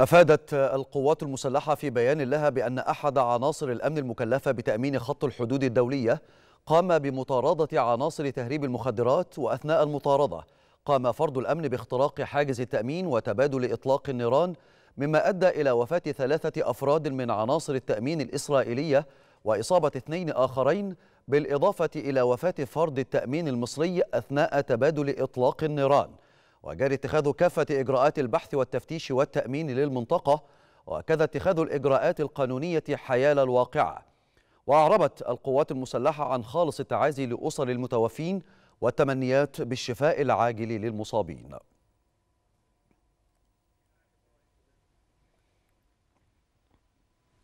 أفادت القوات المسلحة في بيان لها بأن أحد عناصر الأمن المكلفة بتأمين خط الحدود الدولية قام بمطاردة عناصر تهريب المخدرات وأثناء المطاردة. قام فرد الأمن باختراق حاجز التأمين وتبادل إطلاق النيران مما أدى إلى وفاة ثلاثة أفراد من عناصر التأمين الإسرائيلية وإصابة اثنين آخرين بالإضافة إلى وفاة فرد التأمين المصري أثناء تبادل إطلاق النيران. وجاري اتخاذ كافة إجراءات البحث والتفتيش والتأمين للمنطقة وكذا اتخاذ الإجراءات القانونية حيال الواقعة. وأعربت القوات المسلحة عن خالص التعازي لأسر المتوفين والتمنيات بالشفاء العاجل للمصابين.